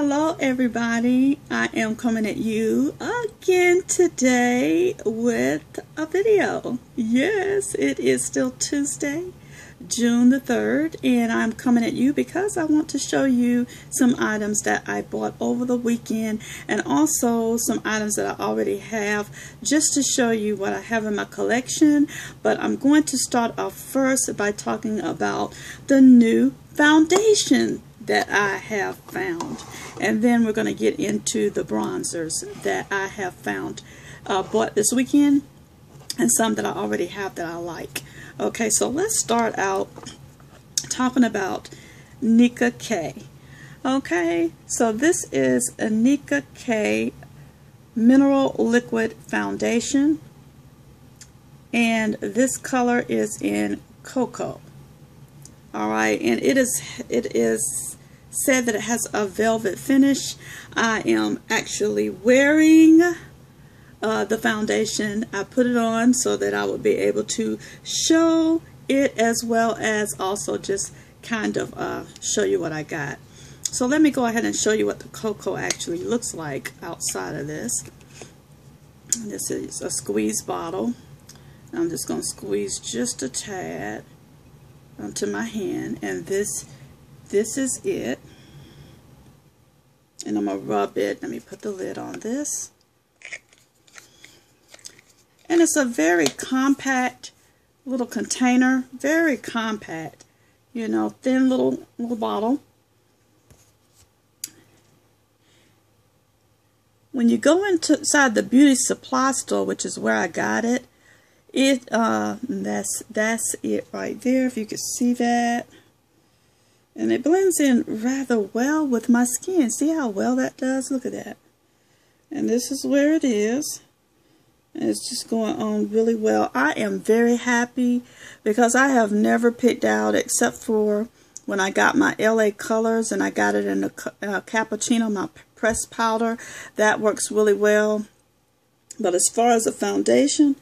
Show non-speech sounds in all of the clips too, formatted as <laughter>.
Hello everybody, I am coming at you again today with a video. Yes, it is still Tuesday, June the 3rd, and I'm coming at you because I want to show you some items that I bought over the weekend and also some items that I already have just to show you what I have in my collection. But I'm going to start off first by talking about the new foundation that I have found. And then we're going to get into the bronzers that I have found, uh, bought this weekend, and some that I already have that I like. Okay, so let's start out talking about Nicka K. Okay, so this is a Nicka K Mineral Liquid Foundation. And this color is in Cocoa. Alright, and it is it is said that it has a velvet finish. I am actually wearing uh, the foundation. I put it on so that I would be able to show it as well as also just kind of uh, show you what I got. So let me go ahead and show you what the cocoa actually looks like outside of this. This is a squeeze bottle. I'm just going to squeeze just a tad onto my hand and this this is it. And I'm going to rub it. Let me put the lid on this. And it's a very compact little container. Very compact. You know, thin little, little bottle. When you go inside the beauty supply store, which is where I got it, it uh that's that's it right there if you can see that and it blends in rather well with my skin. See how well that does? Look at that. And this is where it is. And it's just going on really well. I am very happy because I have never picked out except for when I got my LA Colors and I got it in a, a uh, cappuccino, my pressed powder. That works really well. But as far as a foundation,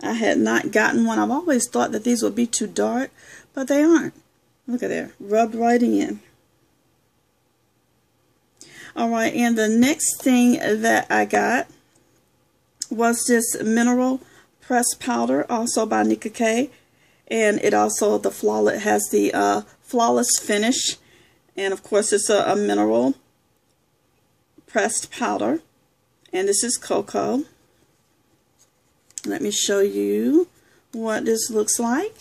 I had not gotten one. I've always thought that these would be too dark, but they aren't. Look at there, rubbed right in. Alright, and the next thing that I got was this mineral pressed powder, also by Nicka K. And it also, the flawless, has the uh, flawless finish. And of course, it's a, a mineral pressed powder. And this is cocoa. Let me show you what this looks like.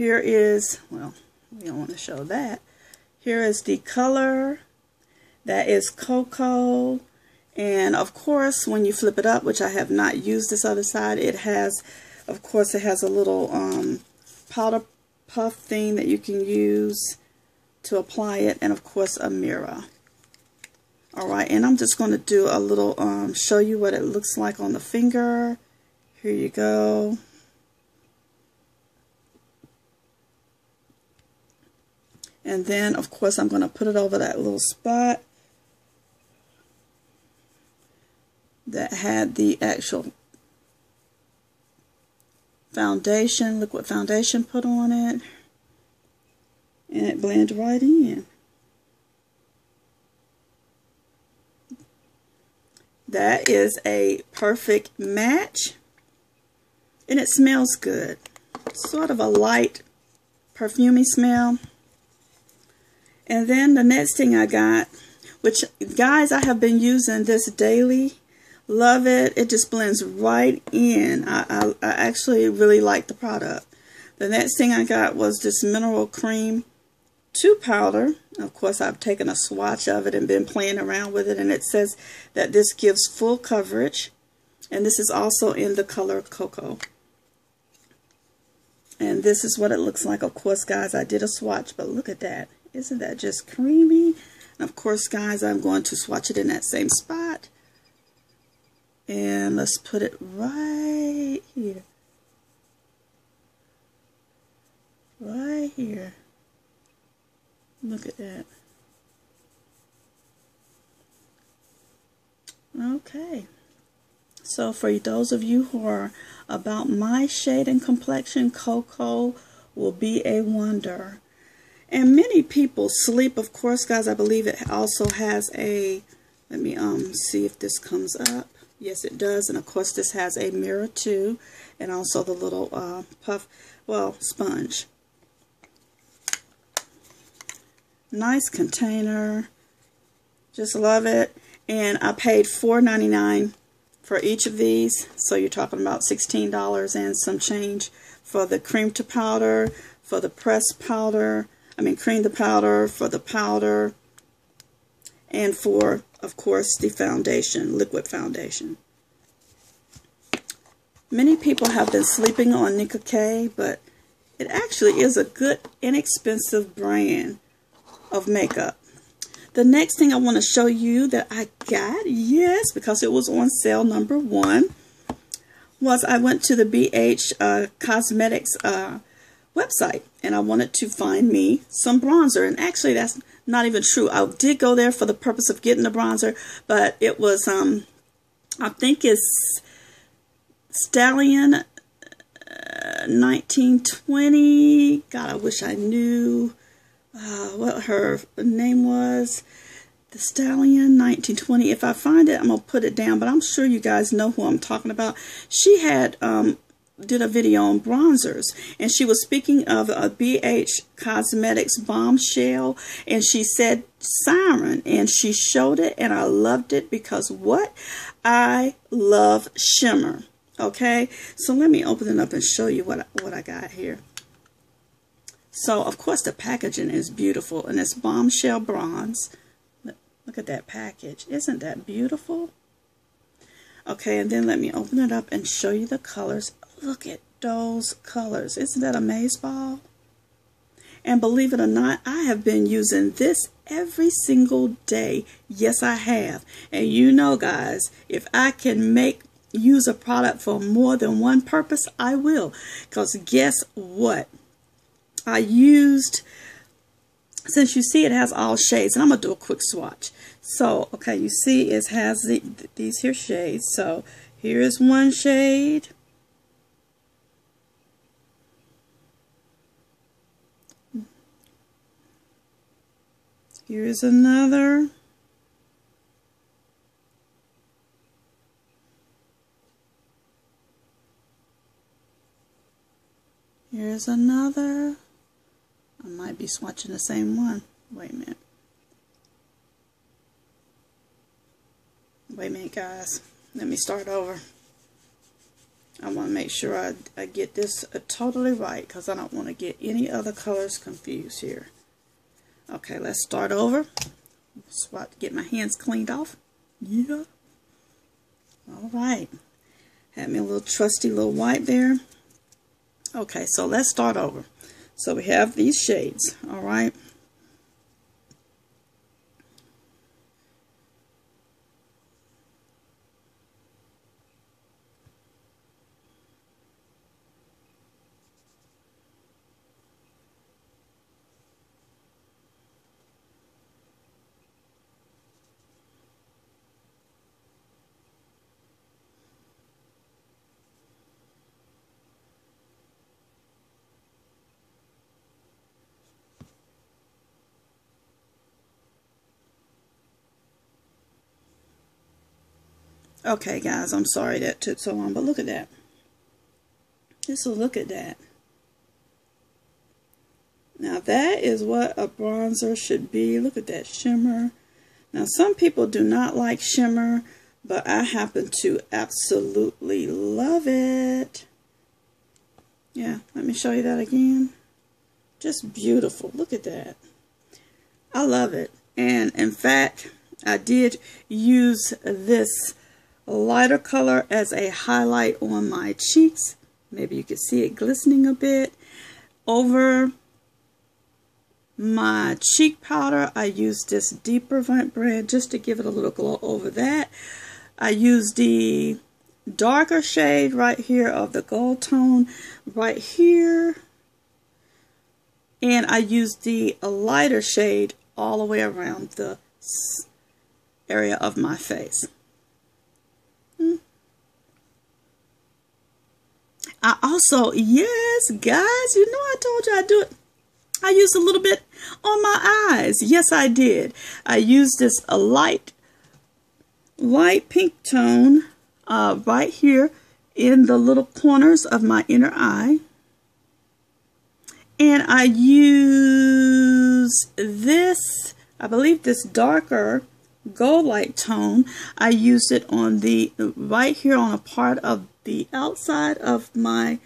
Here is, well, we don't want to show that. Here is the color. That is cocoa. And of course, when you flip it up, which I have not used this other side, it has, of course, it has a little um, powder puff thing that you can use to apply it. And of course, a mirror. Alright, and I'm just going to do a little, um, show you what it looks like on the finger. Here you go. And then, of course, I'm going to put it over that little spot that had the actual foundation, liquid foundation put on it. And it blends right in. That is a perfect match. And it smells good. Sort of a light perfumey smell. And then the next thing I got, which guys, I have been using this daily. Love it. It just blends right in. I, I, I actually really like the product. The next thing I got was this mineral cream 2 powder. Of course, I've taken a swatch of it and been playing around with it. And it says that this gives full coverage. And this is also in the color Cocoa. And this is what it looks like. Of course, guys, I did a swatch, but look at that. Isn't that just creamy? And of course, guys, I'm going to swatch it in that same spot. And let's put it right here. Right here. Look at that. Okay. So for those of you who are about my shade and complexion, Cocoa will be a wonder. And many people sleep, of course, guys. I believe it also has a, let me um see if this comes up. Yes, it does. And of course, this has a mirror too. And also the little uh, puff, well, sponge. Nice container. Just love it. And I paid $4.99 for each of these. So you're talking about $16 and some change for the cream to powder, for the pressed powder, I mean cream the powder, for the powder, and for, of course, the foundation, liquid foundation. Many people have been sleeping on Nicka K, but it actually is a good, inexpensive brand of makeup. The next thing I want to show you that I got, yes, because it was on sale number one, was I went to the BH uh, Cosmetics uh, website and I wanted to find me some bronzer. And actually, that's not even true. I did go there for the purpose of getting the bronzer, but it was, um, I think it's Stallion uh, 1920. God, I wish I knew uh, what her name was. The Stallion 1920. If I find it, I'm going to put it down, but I'm sure you guys know who I'm talking about. She had um, did a video on bronzers and she was speaking of a BH Cosmetics bombshell and she said siren and she showed it and I loved it because what? I love shimmer okay? So let me open it up and show you what what I got here. So of course the packaging is beautiful and it's bombshell bronze. Look at that package. Isn't that beautiful? Okay and then let me open it up and show you the colors Look at those colors. Isn't that a maze Ball? And believe it or not, I have been using this every single day. Yes, I have. And you know, guys, if I can make use a product for more than one purpose, I will. Because guess what? I used, since you see it has all shades, and I'm going to do a quick swatch. So, okay, you see it has the, these here shades. So, here is one shade. Here's another. Here's another. I might be swatching the same one. Wait a minute. Wait a minute, guys. Let me start over. I want to make sure I, I get this uh, totally right because I don't want to get any other colors confused here. Okay, let's start over. Swap, get my hands cleaned off. Yeah. All right. Had me a little trusty little wipe there. Okay, so let's start over. So we have these shades, all right. Okay, guys, I'm sorry that took so long, but look at that. Just look at that. Now, that is what a bronzer should be. Look at that shimmer. Now, some people do not like shimmer, but I happen to absolutely love it. Yeah, let me show you that again. Just beautiful. Look at that. I love it. And in fact, I did use this lighter color as a highlight on my cheeks. Maybe you can see it glistening a bit. Over my cheek powder, I use this Deeper brand just to give it a little glow over that. I use the darker shade right here of the gold tone right here. And I use the lighter shade all the way around the area of my face. I also, yes, guys, you know I told you I'd do it. I used a little bit on my eyes. Yes, I did. I used this a light, light pink tone uh, right here in the little corners of my inner eye. And I use this, I believe this darker gold light tone. I used it on the, right here on a part of the outside of my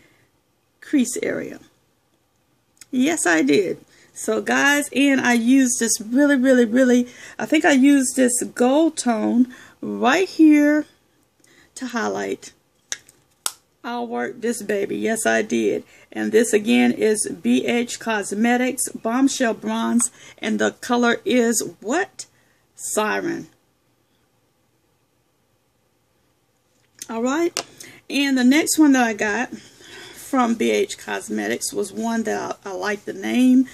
crease area. Yes, I did. So guys, and I used this really, really, really, I think I used this gold tone right here to highlight. I'll work this baby. Yes, I did. And this again is BH Cosmetics Bombshell Bronze. And the color is what? Siren. Alright. And the next one that I got from BH Cosmetics was one that I, I like the name.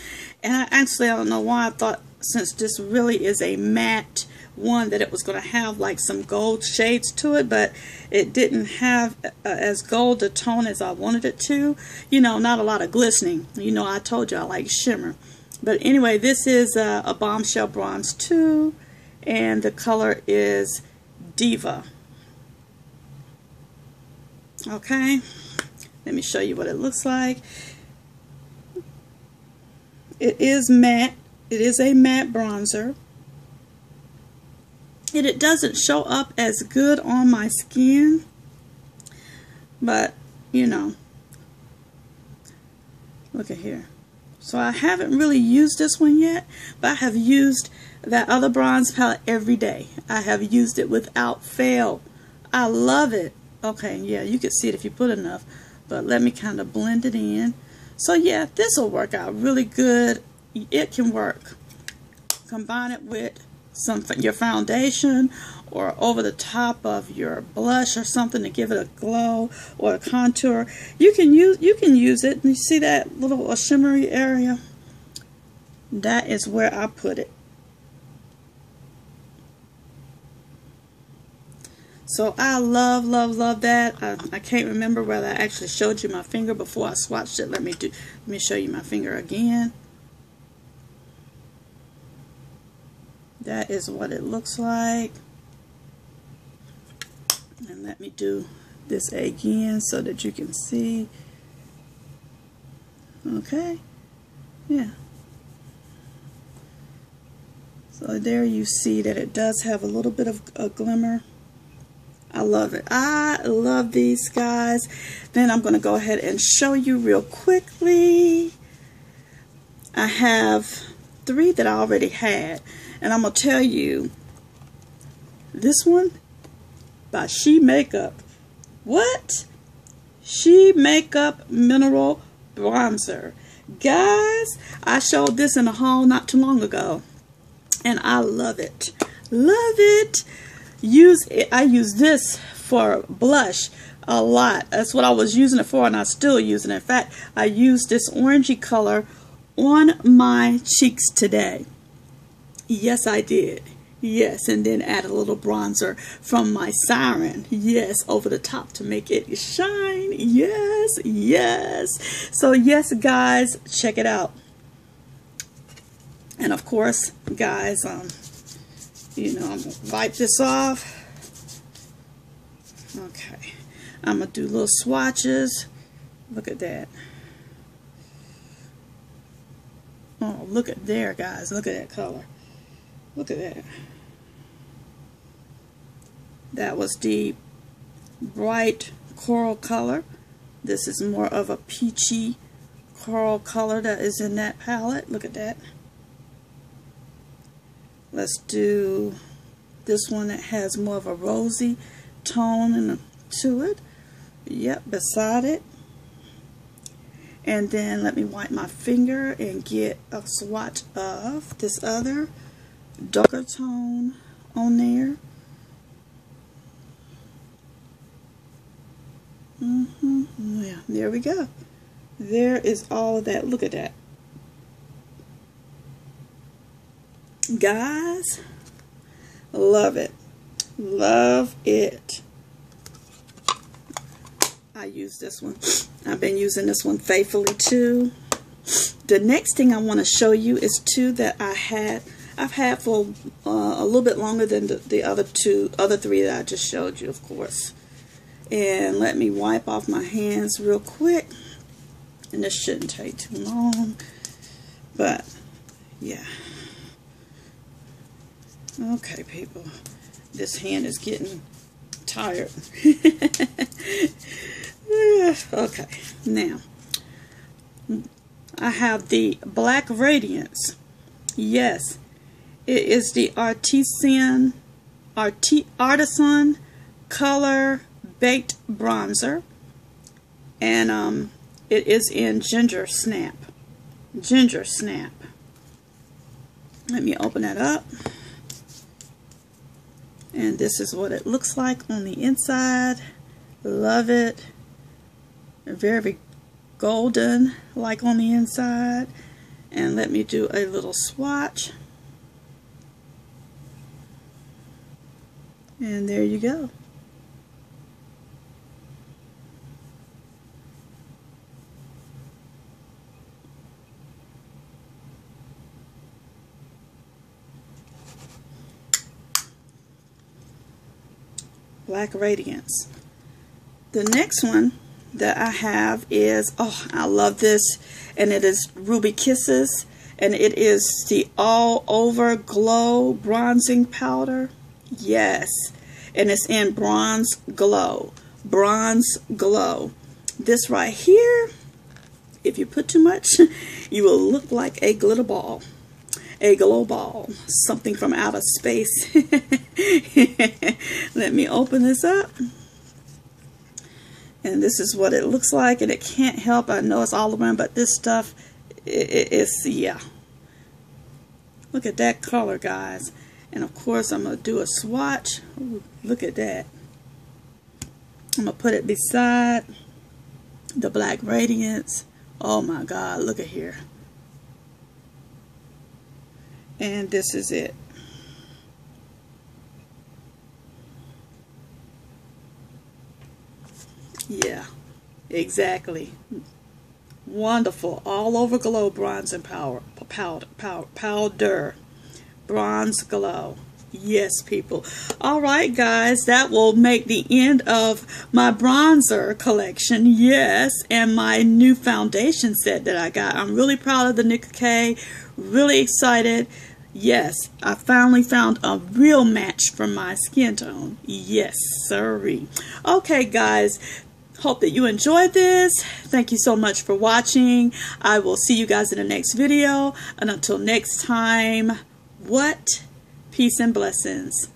And I actually, I don't know why I thought since this really is a matte one that it was going to have like some gold shades to it, but it didn't have uh, as gold a tone as I wanted it to. You know, not a lot of glistening. You know, I told you I like shimmer. But anyway, this is uh, a Bombshell Bronze 2, and the color is Diva. Okay. Let me show you what it looks like. It is matte. It is a matte bronzer. And it doesn't show up as good on my skin. But, you know. Look at here. So I haven't really used this one yet. But I have used that other bronze palette every day. I have used it without fail. I love it. Okay, yeah, you can see it if you put enough but let me kind of blend it in. So yeah, this will work out really good. It can work. Combine it with some your foundation or over the top of your blush or something to give it a glow or a contour. You can use you can use it. And You see that little shimmery area? That is where I put it. So I love, love, love that. I, I can't remember whether I actually showed you my finger before I swatched it. Let me do. Let me show you my finger again. That is what it looks like. And let me do this again so that you can see. Okay. Yeah. So there you see that it does have a little bit of a glimmer. I love it. I love these guys. Then I'm going to go ahead and show you real quickly. I have three that I already had. And I'm going to tell you, this one by She Makeup. What? She Makeup Mineral Bronzer. Guys, I showed this in a haul not too long ago. And I love it. Love it use it, I use this for blush a lot. That's what I was using it for and I still using it. In fact, I used this orangey color on my cheeks today. Yes, I did. Yes, and then add a little bronzer from my Siren. Yes, over the top to make it shine. Yes, yes. So yes, guys, check it out. And of course, guys, um, you know, I'm going to wipe this off. Okay. I'm going to do little swatches. Look at that. Oh, look at there, guys. Look at that color. Look at that. That was the bright coral color. This is more of a peachy coral color that is in that palette. Look at that. Let's do this one that has more of a rosy tone to it. Yep, beside it. And then let me wipe my finger and get a swatch of this other darker tone on there. Mm -hmm. Yeah, there we go. There is all of that. Look at that. Guys, love it. Love it. I use this one. I've been using this one faithfully too. the next thing I want to show you is two that I had. I've had for uh, a little bit longer than the, the other two other three that I just showed you of course. And let me wipe off my hands real quick. And this shouldn't take too long. But yeah. Okay people. This hand is getting tired <laughs> <laughs> okay now I have the Black Radiance. Yes, it is the Artisan, Arti Artisan Color Baked Bronzer. And um, it is in Ginger Snap. Ginger Snap. Let me open that up. And this is what it looks like on the inside. Love it. Very golden like on the inside. And let me do a little swatch. And there you go. Black Radiance. The next one that I have is, oh, I love this, and it is Ruby Kisses, and it is the All Over Glow Bronzing Powder. Yes, and it's in Bronze Glow. Bronze Glow. This right here, if you put too much, <laughs> you will look like a glitter ball. A glow ball. Something from outer space. <laughs> Let me open this up and this is what it looks like and it can't help. I know it's all around but this stuff it's yeah. Look at that color guys. And of course I'm gonna do a swatch. Ooh, look at that. I'm gonna put it beside the black radiance. Oh my god look at here. And this is it Yeah, exactly. Wonderful. All over glow bronze and power, powder, powder, powder. Bronze glow. Yes, people. All right, guys, that will make the end of my bronzer collection. Yes, and my new foundation set that I got. I'm really proud of the Nicka K. Really excited. Yes, I finally found a real match for my skin tone. Yes, sirree. Okay, guys, Hope that you enjoyed this. Thank you so much for watching. I will see you guys in the next video. And until next time, what? Peace and blessings.